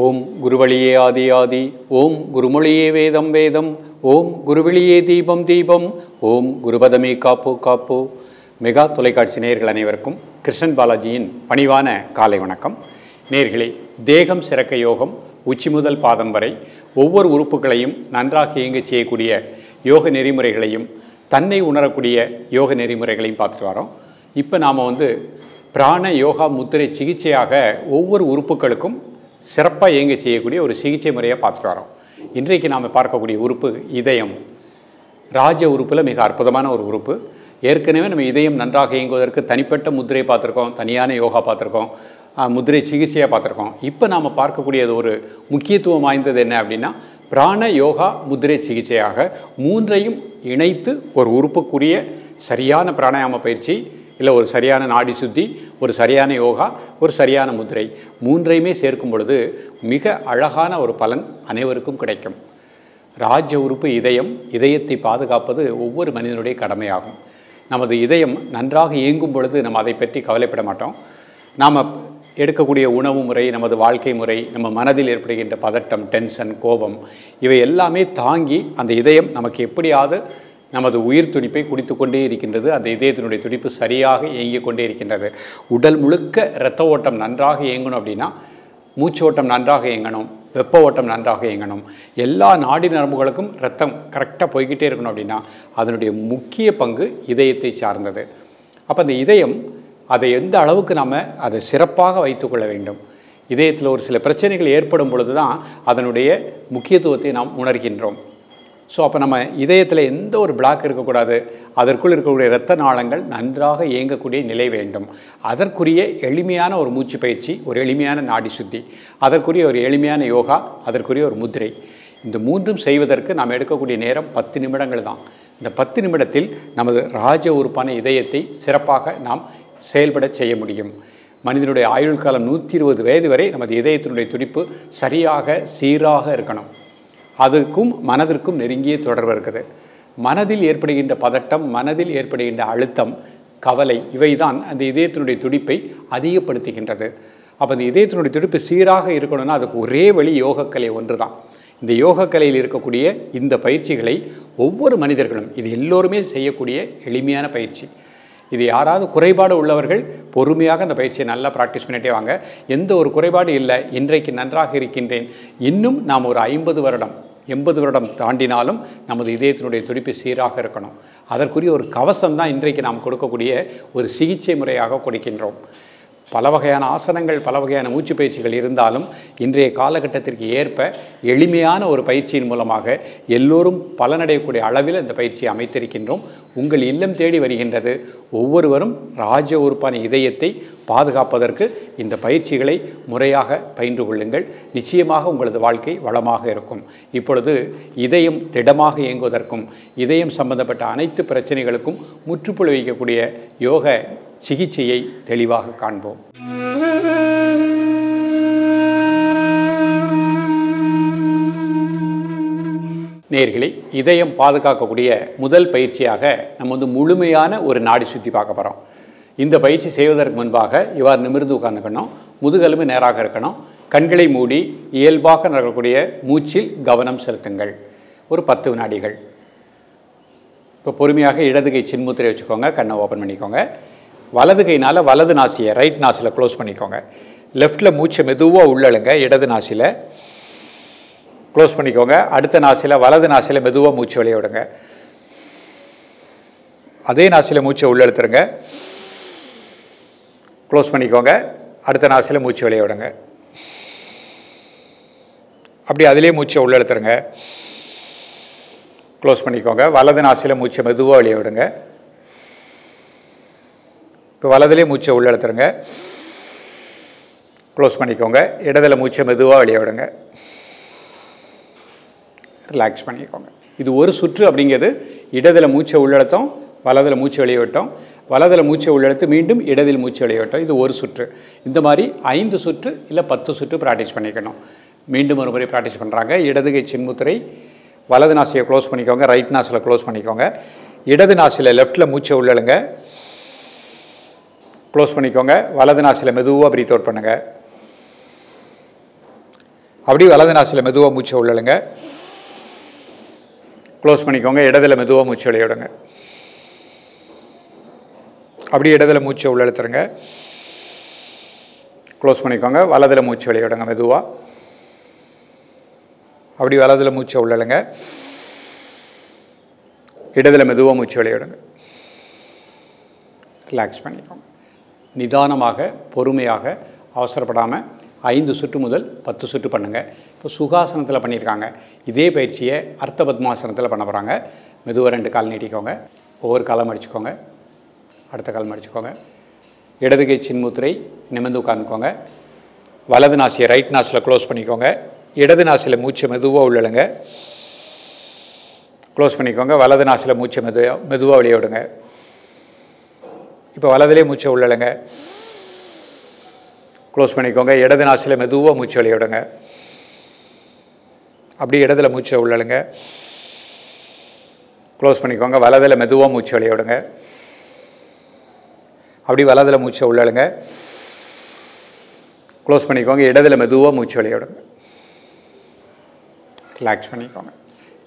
ஓம் குருவழியே ஆதி ஆதி ஓம் குருமொழியே வேதம் வேதம் ஓம் குருவெளியே தீபம் தீபம் ஓம் குருபதமே காப்போ காப்போ. மெகா தொலைக்காட்சி நேர்கள் அனைவருக்கும் கிருஷ்ணன் பாலாஜியின் பணிவான காலை வணக்கம். நேர்களே தேகம் சிறக்க யோகம் உச்சி முதல் பாதம் வரை ஒவ்வொரு உறுப்புகளையும் நன்றாக இயங்கச் செய்யக்கூடிய யோக நெறிமுறைகளையும் தன்னை உணரக்கூடிய யோக நெறிமுறைகளையும் பார்த்துட்டு வரோம். இப்போ நாம் வந்து பிராண யோகா முத்திரை சிகிச்சையாக ஒவ்வொரு உறுப்புகளுக்கும் சிறப்பாக இயங்க செய்யக்கூடிய ஒரு சிகிச்சை முறையை பார்த்துட்டு வரோம். இன்றைக்கு நாம் பார்க்கக்கூடிய உறுப்பு இதயம். ராஜ உறுப்பில் மிக அற்புதமான ஒரு உறுப்பு. ஏற்கனவே நம்ம இதயம் நன்றாக இயங்குவதற்கு தனிப்பட்ட முதிரை பார்த்துருக்கோம் தனியான யோகா பார்த்துருக்கோம் முதிரை முத்திரை சிகிச்சையாக பார்த்துருக்கோம். இப்போ நாம் பார்க்கக்கூடியது ஒரு முக்கியத்துவம் வாய்ந்தது என்ன அப்படின்னா பிராண யோகா முத்திரை சிகிச்சையாக மூன்றையும் இணைத்து ஒரு உறுப்புக்குரிய சரியான பிராணாயாம பயிற்சி இல்லை ஒரு சரியான நாடி சுத்தி ஒரு சரியான யோகா ஒரு சரியான முதிரை மூன்றையுமே சேர்க்கும் பொழுது மிக அழகான ஒரு பலன் அனைவருக்கும் கிடைக்கும். ராஜ உறுப்பு இதயம் இதயத்தை பாதுகாப்பது ஒவ்வொரு மனிதனுடைய கடமையாகும். நமது இதயம் நன்றாக இயங்கும் பொழுது நம்ம அதை பற்றி கவலைப்பட மாட்டோம். நாம் எடுக்கக்கூடிய உணவு முறை நமது வாழ்க்கை முறை நம்ம மனதில் ஏற்படுகின்ற பதட்டம் டென்ஷன் கோபம் இவை எல்லாமே தாங்கி அந்த இதயம் நமக்கு எப்படியாவது நமது உயிர் துடிப்பை குடித்து கொண்டே இருக்கின்றது. அந்த இதயத்தினுடைய துடிப்பு சரியாக இயங்கிக் கொண்டே இருக்கின்றது. உடல் முழுக்க இரத்த ஓட்டம் நன்றாக இயங்கணும் அப்படின்னா மூச்சு ஓட்டம் நன்றாக இயங்கணும் வெப்ப ஓட்டம் நன்றாக இயங்கணும். எல்லா நாடி நரம்புகளுக்கும் ரத்தம் கரெக்டாக போய்கிட்டே இருக்கணும் அப்படின்னா அதனுடைய முக்கிய பங்கு இதயத்தை சார்ந்தது. அப்போ அந்த இதயம் அதை எந்த அளவுக்கு நாம் அதை சிறப்பாக வைத்துக்கொள்ள வேண்டும்? இதயத்தில் ஒரு சில பிரச்சனைகள் ஏற்படும் பொழுது தான் அதனுடைய முக்கியத்துவத்தை நாம் உணர்கின்றோம். ஸோ அப்போ நம்ம இதயத்தில் எந்த ஒரு பிளாக் இருக்கக்கூடாது? அதற்குள் இருக்கக்கூடிய இரத்த நாளங்கள் நன்றாக இயங்கக்கூடிய நிலை வேண்டும். அதற்குரிய எளிமையான ஒரு மூச்சு பயிற்சி ஒரு எளிமையான நாடி சுத்தி அதற்குரிய ஒரு எளிமையான யோகா அதற்குரிய ஒரு முத்திரை இந்த மூன்றும் செய்வதற்கு நாம் எடுக்கக்கூடிய நேரம் பத்து நிமிடங்கள் தான். இந்த பத்து நிமிடத்தில் நமது ராஜ உறுப்பான இதயத்தை சிறப்பாக நாம் செயல்பட செய்ய முடியும். மனிதனுடைய ஆயுள் காலம் நூற்றி இருபது வயது வரை நமது இதயத்தினுடைய துடிப்பு சரியாக சீராக இருக்கணும். அதுக்கும் மனதிற்கும் நெருங்கிய தொடர்பு இருக்குது. மனதில் ஏற்படுகின்ற பதட்டம் மனதில் ஏற்படுகின்ற அழுத்தம் கவலை இவைதான் அந்த இதயத்தினுடைய துடிப்பை அதிகப்படுத்துகின்றது. அப்போ அந்த இதயத்தினுடைய துடிப்பு சீராக இருக்கணும்னா அதுக்கு ஒரே வழி யோகக்கலை ஒன்று தான் இந்த யோகக்கலையில் இருக்கக்கூடிய இந்த பயிற்சிகளை ஒவ்வொரு மனிதர்களும் இது எல்லோருமே செய்யக்கூடிய எளிமையான பயிற்சி. இது யாராவது குறைபாடு உள்ளவர்கள் பொறுமையாக அந்த பயிற்சியை நல்லா ப்ராக்டிஸ் பண்ணிட்டே வாங்க. எந்த ஒரு குறைபாடு இல்லை இன்றைக்கு நன்றாக இருக்கின்றேன். இன்னும் நாம் ஒரு ஐம்பது வருடம் எண்பது வருடம் தாண்டினாலும் நமது இதயத்தினுடைய துடிப்பு சீராக இருக்கணும். அதற்குரிய ஒரு கவசம் தான் இன்றைக்கு நாம் கொடுக்கக்கூடிய ஒரு சிகிச்சை முறையாக கொடுக்கின்றோம். பல வகையான ஆசனங்கள் பல வகையான மூச்சு பயிற்சிகள் இருந்தாலும் இன்றைய காலகட்டத்திற்கு ஏற்ப எளிமையான ஒரு பயிற்சியின் மூலமாக எல்லோரும் பலனடையக்கூடிய அளவில் இந்த பயிற்சியை அமைத்திருக்கின்றோம். உங்கள் இல்லம் தேடி வருகின்றது. ஒவ்வொருவரும் ராஜ உறுப்பான இதயத்தை பாதுகாப்பதற்கு இந்த பயிற்சிகளை முறையாக பயின்று கொள்ளுங்கள். நிச்சயமாக உங்களது வாழ்க்கை வளமாக இருக்கும். இப்பொழுது இதயம் திடமாக இயங்குவதற்கும் இதயம் சம்பந்தப்பட்ட அனைத்து பிரச்சனைகளுக்கும் முற்றுப்புள்ளி வைக்கக்கூடிய யோக சிகிச்சையை தெளிவாக காண்போம். நேர்களை இதயம் பாதுகாக்கக்கூடிய முதல் பயிற்சியாக நம்ம வந்து முழுமையான ஒரு நாடி சுற்றி பார்க்க போகிறோம் இந்த பயிற்சி செய்வதற்கு முன்பாக இவ்வாறு நிமிர்ந்து உட்கார்ந்துக்கணும். முதுகெலும்பு நேராக இருக்கணும். கண்களை மூடி இயல்பாக நடக்கக்கூடிய மூச்சில் கவனம் செலுத்துங்கள். ஒரு பத்து வினாடிகள். இப்போ பொறுமையாக இடதுகை சின்முத்திரை வச்சுக்கோங்க. கண்ணை ஓப்பன் பண்ணிக்கோங்க. வலது கைனால் வலது நாசியை ரைட் நாசியில் க்ளோஸ் பண்ணிக்கோங்க. லெஃப்டில் மூச்சை மெதுவாக உள்ளழுங்க இடது நாசியில். க்ளோஸ் பண்ணிக்கோங்க. அடுத்த நாசியில் வலது நாசியில் மெதுவாக மூச்சு வெளியே விடுங்க. அதே நாசியில் மூச்சை உள்ளெழுத்துருங்க. க்ளோஸ் பண்ணிக்கோங்க. அடுத்த நாசியில் மூச்சு வெளியே விடுங்க. அப்படி அதிலே மூச்சை உள்ளெழுத்துருங்க. க்ளோஸ் பண்ணிக்கோங்க. வலது நாசியில் மூச்சை மெதுவாக வெளியே விடுங்க. இப்போ வலதுலேயே மூச்சை உள்ளெடுத்துருங்க க்ளோஸ் பண்ணிக்கோங்க. இடத்துல மூச்சை மெதுவாக வெளியே விடுங்க. ரிலாக்ஸ் பண்ணிக்கோங்க. இது ஒரு சுற்று அப்படிங்கிறது இடதில் மூச்சை உள்ளழுத்தம் வலதில் மூச்சு வெளியிட்டோம் வலதில் மூச்சை உள்ளெடுத்து மீண்டும் இடதில் மூச்சு வெளியிட்டோம் இது ஒரு சுற்று. இந்த மாதிரி ஐந்து சுற்று இல்லை பத்து சுற்று ப்ராக்டிஸ் பண்ணிக்கணும். மீண்டும் ஒரு முறை ப்ராக்டிஸ் பண்ணுறாங்க இடதுகை சின்முத்திரை வலது நாசியை க்ளோஸ் பண்ணிக்கோங்க. ரைட் நாசில் க்ளோஸ் பண்ணிக்கோங்க. இடது நாசியில் லெஃப்ட்டில் மூச்சை உள்ளழுங்க க்ளோஸ் பண்ணிக்கோங்க. வலது நாசியில் மெதுவாக ப்ரீத் அவுட் பண்ணுங்கள் அப்படி வலது நாசில் மெதுவாக மூச்சை உள்ளலுங்க க்ளோஸ் பண்ணிக்கோங்க. இடதுல மெதுவாக மூச்சு விளையாடுங்க அப்படி இடத்துல மூச்சை உள்ளழுத்துருங்க. க்ளோஸ் பண்ணிக்கோங்க. வலதில் மூச்சு விளையாடுங்க மெதுவாக அப்படி வலதில் மூச்சை உள்ளழுங்க. இடத்துல மெதுவாக மூச்சு விளையாடுங்க ரிலாக்ஸ் பண்ணிக்கோங்க. நிதானமாக பொறுமையாக அவசரப்படாமல் ஐந்து சுற்று முதல் பத்து சுற்று பண்ணுங்கள் இப்போ சுகாசனத்தில் பண்ணியிருக்காங்க இதே பயிற்சியை அர்த்த பத்மாசனத்தில் பண்ண போகிறாங்க மெதுவாக ரெண்டு கால் நீட்டிக்கோங்க. ஒவ்வொரு காலம் அடிச்சுக்கோங்க. அடுத்த கால் அடிச்சுக்கோங்க இடது கை சின்முத்திரை நிமிர்ந்து உட்காந்துக்கோங்க வலது நாசியை ரைட் நாசியில் க்ளோஸ் பண்ணிக்கோங்க. இடது நாசியில் மூச்சை மெதுவாக உள்ளழுங்க. க்ளோஸ் பண்ணிக்கோங்க. வலது நாசியில் மூச்சை மெது மெதுவாக வெளியே விடுங்க. இப்போ வலதுலேயே மூச்சை உள்ளழுங்க க்ளோஸ் பண்ணிக்கோங்க. இடது நாசில் மெதுவாக மூச்சு வெளியிடுங்க அப்படியே இடத்துல மூச்சை உள்ளழுங்க க்ளோஸ் பண்ணிக்கோங்க. வலதில் மெதுவாக மூச்சு வெளியிடுங்க அப்படி வலதில் மூச்சை உள்ளழுங்க க்ளோஸ் பண்ணிக்கோங்க. இடத்துல மெதுவாக மூச்சு வெளியிடுங்க ரிலாக்ஸ் பண்ணிக்கோங்க.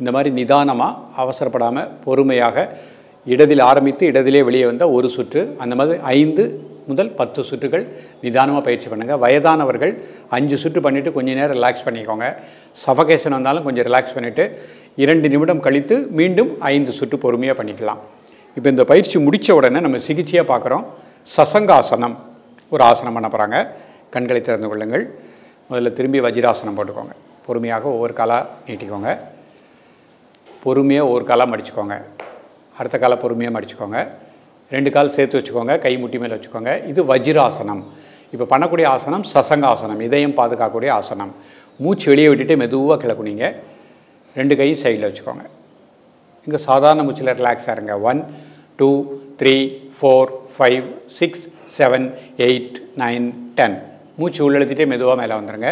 இந்த மாதிரி நிதானமாக அவசரப்படாமல் பொறுமையாக இடதில் ஆரம்பித்து இடதிலே வெளியே வந்த ஒரு சுற்று அந்த மாதிரி ஐந்து முதல் பத்து சுற்றுகள் நிதானமாக பயிற்சி பண்ணுங்கள் வயதானவர்கள் அஞ்சு சுற்று பண்ணிவிட்டு கொஞ்சம் நேரம் ரிலாக்ஸ் பண்ணிக்கோங்க. சஃபகேஷன் வந்தாலும் கொஞ்சம் ரிலாக்ஸ் பண்ணிவிட்டு இரண்டு நிமிடம் கழித்து மீண்டும் ஐந்து சுற்று பொறுமையாக பண்ணிக்கலாம். இப்போ இந்த பயிற்சி முடித்த உடனே நம்ம சிகிச்சையாக பார்க்குறோம். சசங்காசனம் ஒரு ஆசனம் பண்ண போகிறாங்க கண்களை திறந்து கொள்ளுங்கள். முதல்ல திரும்பி வஜ்ராசனம் போட்டுக்கோங்க. பொறுமையாக ஒவ்வொரு காலாக நீட்டிக்கோங்க. பொறுமையாக ஒவ்வொரு காலாக மடிச்சுக்கோங்க. அடுத்த காலை பொறுமையாக மடிச்சுக்கோங்க. ரெண்டு கால் சேர்த்து வச்சுக்கோங்க கை முட்டி மேலே வச்சுக்கோங்க. இது வஜ்ராசனம். இப்போ பண்ணக்கூடிய ஆசனம் சசங்காசனம் இதயம் பாதுகாக்கக்கூடிய ஆசனம். மூச்சு வெளியே விட்டுட்டு மெதுவாக கிளக்குனீங்க ரெண்டு கையும் சைடில் வச்சுக்கோங்க. இங்கே சாதாரண மூச்சில் ரிலாக்ஸாக இருங்க. One two three four five six seven eight nine ten மூச்சு உள்ளெழுத்திட்டே மெதுவாக மேலே வந்துடுங்க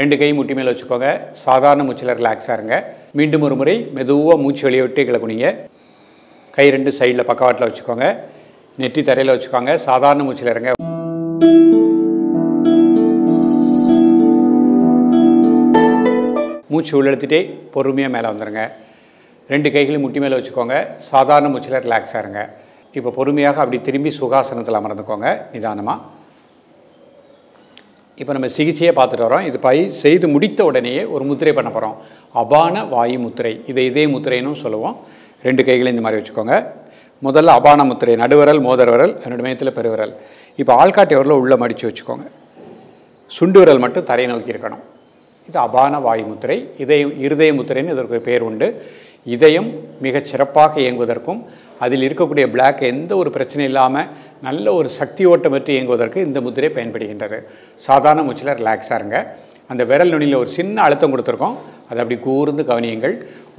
ரெண்டு கையும் முட்டி மேலே வச்சுக்கோங்க. சாதாரண மூச்சில் ரிலாக்ஸாக இருங்க. மீண்டும் ஒரு முறை மெதுவாக மூச்சு வெளியே விட்டு கிளக்குனீங்க கை ரெண்டு சைடில் பக்கவாட்டில் வச்சுக்கோங்க. நெற்றி தரையில் வச்சுக்கோங்க. சாதாரண மூச்சில் இருங்க. மூச்சு உள்ளெடுத்துட்டே பொறுமையாக மேலே வந்துடுங்க ரெண்டு கைகளையும் முட்டி மேலே வச்சுக்கோங்க. சாதாரண மூச்சில் ரிலாக்ஸாக இருங்க. இப்போ பொறுமையாக அப்படி திரும்பி சுகாசனத்தில் அமர்ந்துக்கோங்க. நிதானமாக இப்போ நம்ம சிகிச்சையை பார்த்துட்டு வரோம். இது பை செய்து முடித்த உடனேயே ஒரு முத்திரை பண்ண போகிறோம் அபான வாயு முத்திரை. இதை இதே முத்திரைன்னு சொல்லுவோம். ரெண்டு கைகளையும் இந்த மாதிரி வச்சுக்கோங்க. முதல்ல அபான முத்திரை நடுவரல் மோதர் விரல் என்னோட மையத்தில் பெருவிரல். இப்போ ஆள்காட்டி விரலில் உள்ளே மடித்து வச்சுக்கோங்க. சுண்டு விரல் மட்டும் தரையை நோக்கி இருக்கணும். இது அபான வாயு முத்திரை. இதயம் இருதய முத்திரைன்னு இதற்கு ஒரு பேர் உண்டு. இதயம் மிகச் சிறப்பாக இயங்குவதற்கும் அதில் இருக்கக்கூடிய பிளாக் எந்த ஒரு பிரச்சனை இல்லாமல் நல்ல ஒரு சக்தி ஓட்டம் பெற்று இயங்குவதற்கு இந்த முத்திரை பயன்படுகின்றது. சாதாரண மூச்சில் ரிலாக்ஸாக இருங்க. அந்த விரல் நுனியில் ஒரு சின்ன அழுத்தம் கொடுத்துருக்கோம். அதை அப்படி கூர்ந்து கவனியுங்கள்.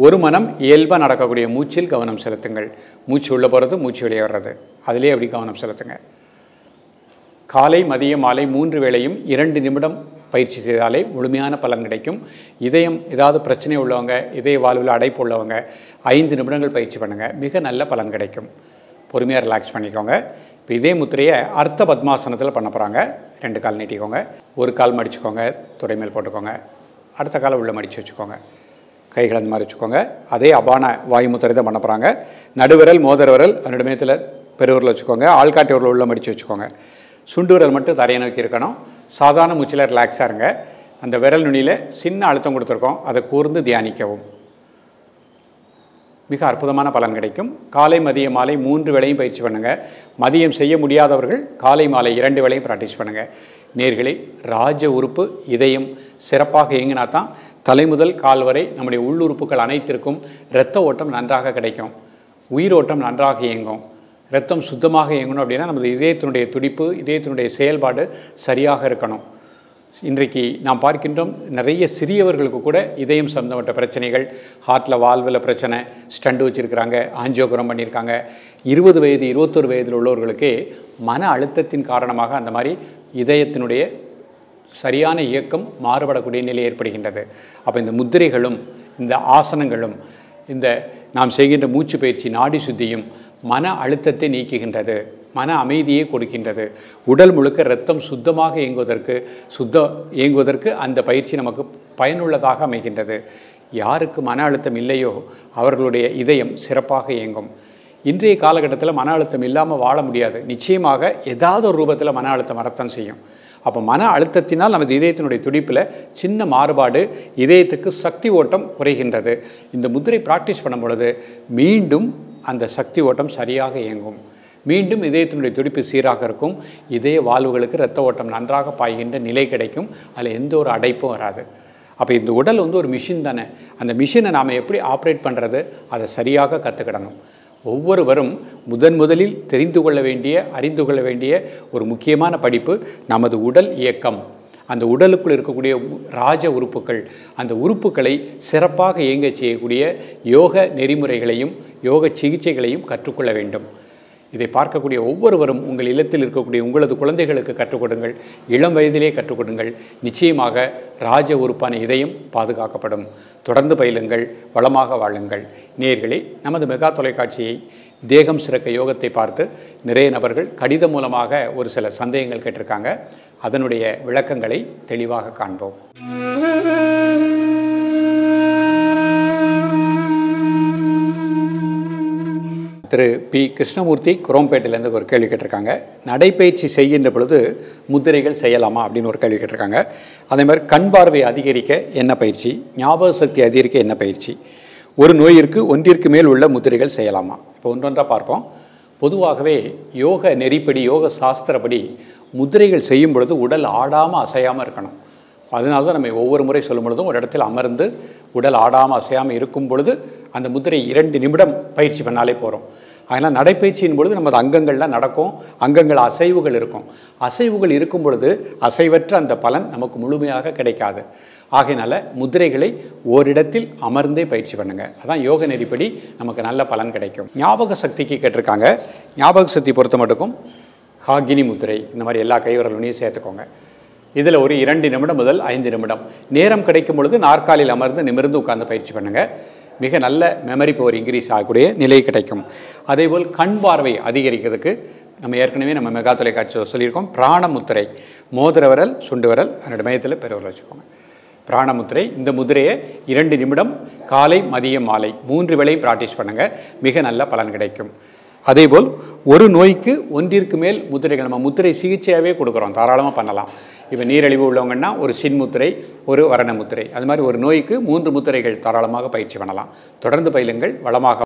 ஒரு மனம் இயல்பாக நடக்கக்கூடிய மூச்சில் கவனம் செலுத்துங்கள். மூச்சு உள்ளே போகிறது மூச்சு வெளியே வர்றது. அதிலே அப்படி கவனம் செலுத்துங்க. காலை மதியம் மாலை மூன்று வேளையும் இரண்டு நிமிடம் பயிற்சி செய்தாலே முழுமையான பலன் கிடைக்கும். இதயம் ஏதாவது பிரச்சனை உள்ளவங்க இதய வாழ்வில் அடைப்பு உள்ளவங்க ஐந்து நிமிடங்கள் பயிற்சி பண்ணுங்கள் மிக நல்ல பலன் கிடைக்கும். பொறுமையாக ரிலாக்ஸ் பண்ணிக்கோங்க. இப்போ இதே முத்திரையை அர்த்த பத்மாசனத்தில் பண்ண போகிறாங்க ரெண்டு கால் நீட்டிக்கோங்க. ஒரு கால் மடிச்சுக்கோங்க. துடைமேல் போட்டுக்கோங்க. அடுத்த காலை உள்ளே மடித்து வச்சுக்கோங்க. கைகள் அந்த மாதிரி வச்சுக்கோங்க. அதே அபான வாயுமுத்திரை தான் பண்ண போகிறாங்க நடுவிரல் மோதிர விரல் அதனுடைய மேத்தில் பெருவிரல் வச்சுக்கோங்க. ஆள்காட்டி விரல் உள்ள மடித்து வச்சுக்கோங்க. சுண்டு விரல் மட்டும் தரையை நோக்கி இருக்கணும். சாதாரண மூச்சில் ரிலாக்ஸாக இருங்க. அந்த விரல் நுனியில் சின்ன அழுத்தம் கொடுத்துருக்கோம். அதை கூர்ந்து தியானிக்கவும். மிக அற்புதமான பலன் கிடைக்கும். காலை மதிய மாலை மூன்று வேளையும் பயிற்சி பண்ணுங்கள் மதியம் செய்ய முடியாதவர்கள் காலை மாலை இரண்டு வேளையும் ப்ராக்டிஸ் பண்ணுங்கள் நேர்களை ராஜ உறுப்பு இதயம் சிறப்பாக இயங்கினா தான் தலை முதல் கால் வரை நம்முடைய உள்ளுறுப்புகள் அனைத்திற்கும் இரத்த ஓட்டம் நன்றாக கிடைக்கும். உயிரோட்டம் நன்றாக இயங்கும். ரத்தம் சுத்தமாக இயங்கணும் அப்படின்னா நமது இதயத்தினுடைய துடிப்பு இதயத்தினுடைய செயல்பாடு சரியாக இருக்கணும். இன்றைக்கு நாம் பார்க்கின்றோம் நிறைய சிறியவர்களுக்கு கூட இதயம் சம்மந்தப்பட்ட பிரச்சனைகள் ஹார்ட்டில் வால்வில் பிரச்சனை ஸ்டண்ட் வச்சுருக்கிறாங்க ஆஞ்சியோகுரம் பண்ணியிருக்காங்க. இருபது வயது இருபத்தொரு வயதில் உள்ளவர்களுக்கு மன அழுத்தத்தின் காரணமாக அந்த மாதிரி இதயத்தினுடைய சரியான இயக்கம் மாறுபடக்கூடிய நிலை ஏற்படுகின்றது. அப்போ இந்த முத்திரைகளும் இந்த ஆசனங்களும் இந்த நாம் செய்கின்ற மூச்சு பயிற்சி நாடி சுத்தியும் மன அழுத்தத்தை நீக்குகின்றது. மன அமைதியை கொடுக்கின்றது. உடல் முழுக்க இரத்தம் சுத்தமாக இயங்குவதற்கு சுத்த இயங்குவதற்கு அந்த பயிற்சி நமக்கு பயனுள்ளதாக அமைகின்றது. யாருக்கு மன அழுத்தம் இல்லையோ அவர்களுடைய இதயம் சிறப்பாக இயங்கும். இன்றைய காலகட்டத்தில் மன அழுத்தம் இல்லாமல் வாழ முடியாது. நிச்சயமாக ஏதாவது ஒரு ரூபத்தில் மன அழுத்தம் வரத்தான் செய்யும். அப்போ மன அழுத்தத்தினால் நமது இதயத்தினுடைய துடிப்பில் சின்ன மாறுபாடு இதயத்துக்கு சக்தி ஓட்டம் குறைகின்றது. இந்த முத்திரை ப்ராக்டிஸ் பண்ணும் பொழுது மீண்டும் அந்த சக்தி ஓட்டம் சரியாக இயங்கும். மீண்டும் இதயத்தினுடைய துடிப்பு சீராக இருக்கும். இதய வாழ்வுகளுக்கு இரத்த ஓட்டம் நன்றாக பாய்கின்ற நிலை கிடைக்கும். அதில் எந்த ஒரு அடைப்பும் வராது. அப்போ இந்த உடல் வந்து ஒரு மிஷின் தானே. அந்த மிஷினை நாம் எப்படி ஆப்ரேட் பண்ணுறது அதை சரியாக கற்றுக்கிடணும் ஒவ்வொருவரும் முதன் முதலில் தெரிந்து கொள்ள வேண்டிய அறிந்து கொள்ள வேண்டிய ஒரு முக்கியமான படிப்பு நமது உடல் இயக்கம். அந்த உடலுக்குள் இருக்கக்கூடிய ராஜ உறுப்புகள். அந்த உறுப்புகளை சிறப்பாக இயங்கச் செய்யக்கூடிய யோக நெறிமுறைகளையும் யோக சிகிச்சைகளையும் கற்றுக்கொள்ள வேண்டும். இதை பார்க்கக்கூடிய ஒவ்வொருவரும் உங்கள் இல்லத்தில் இருக்கக்கூடிய உங்களது குழந்தைகளுக்கு கற்றுக் கொடுங்கள். இளம் வயதிலே கற்றுக் கொடுங்கள். நிச்சயமாக ராஜ உறுப்பான இதயம் பாதுகாக்கப்படும். தொடர்ந்து பயிலுங்கள். வளமாக வாழுங்கள். நேர்களே நமது மெகா தொலைக்காட்சியை தேகம் சிறக்க யோகத்தை பார்த்து நிறைய நபர்கள் கடிதம் மூலமாக ஒரு சில சந்தேகங்கள் கேட்டிருக்காங்க. அதனுடைய விளக்கங்களை தெளிவாக காண்போம். திரு பி. கிருஷ்ணமூர்த்தி குரோம்பேட்டிலேருந்து ஒரு கேள்வி கேட்டிருக்காங்க. நடைப்பயிற்சி செய்கின்ற பொழுது முத்திரைகள் செய்யலாமா அப்படின்னு ஒரு கேள்வி கேட்டிருக்காங்க. அதே மாதிரி கண் பார்வை அதிகரிக்க என்ன பயிற்சி? ஞாபக சக்தி அதிகரிக்க என்ன பயிற்சி? ஒரு நோயிற்கு ஒன்றிற்கு மேல் உள்ள முத்திரைகள் செய்யலாமா? இப்போ ஒன்றொன்றாக பார்ப்போம். பொதுவாகவே யோக நெறிப்படி யோக சாஸ்திரப்படி முதிரைகள் செய்யும் பொழுது உடல் ஆடாமல் அசையாமல் இருக்கணும். அதனால தான் நம்ம ஒவ்வொரு முறை சொல்லும் பொழுதும் ஒரு இடத்தில் அமர்ந்து உடல் ஆடாமல் அசையாமல் இருக்கும் பொழுது அந்த முத்திரை இரண்டு நிமிடம் பயிற்சி பண்ணாலே போகிறோம் அதனால் நடைப்பயிற்சியின் பொழுது நமது அங்கங்கள்லாம் நடக்கும். அங்கங்கள் அசைவுகள் இருக்கும். அசைவுகள் இருக்கும் பொழுது அசைவற்ற அந்த பலன் நமக்கு முழுமையாக கிடைக்காது. ஆகையினால முதிரைகளை ஓரிடத்தில் அமர்ந்தே பயிற்சி பண்ணுங்கள் அதான் யோக நெறிப்படி நமக்கு நல்ல பலன் கிடைக்கும். ஞாபக சக்திக்கு கேட்டிருக்காங்க. ஞாபக சக்தி பொறுத்த மட்டுக்கும் காகினி முத்திரை இந்த மாதிரி எல்லா கைவிரல்களையும் சேர்த்துக்கோங்க. இதில் ஒரு இரண்டு நிமிடம் முதல் ஐந்து நிமிடம். நேரம் கிடைக்கும் பொழுது நாற்காலியில் அமர்ந்து நிமிர்ந்து உட்கார்ந்து பயிற்சி பண்ணுங்கள் மிக நல்ல மெமரி பவர் இன்க்ரீஸ் ஆகக்கூடிய நிலை கிடைக்கும். அதேபோல் கண் பார்வை அதிகரிக்கிறதுக்கு நம்ம ஏற்கனவே நம்ம மெகா தொலைக்காட்சியில் சொல்லியிருக்கோம். பிராணமுத்திரை மோதிர விரல் சுண்டு விரல் அதனுடைய மையத்தில் பெருவரல் வச்சுக்கோங்க. பிராணமுத்திரை இந்த முதிரையை இரண்டு நிமிடம் காலை மதியம் மாலை மூன்று வேளையும் ப்ராக்டிஸ் பண்ணுங்கள் மிக நல்ல பலன் கிடைக்கும். அதேபோல் ஒரு நோய்க்கு ஒன்றிற்கு மேல் முதிரைகள் நம்ம முத்திரை சிகிச்சையாகவே கொடுக்குறோம். தாராளமாக பண்ணலாம். இப்போ நீரழிவு உள்ளவங்கன்னா ஒரு சின்முத்திரை ஒரு வரண முத்திரை. அது மாதிரி ஒரு நோய்க்கு மூன்று முத்திரைகள் தாராளமாக பயிற்சி பண்ணலாம். தொடர்ந்து பயிலுங்கள். வளமாக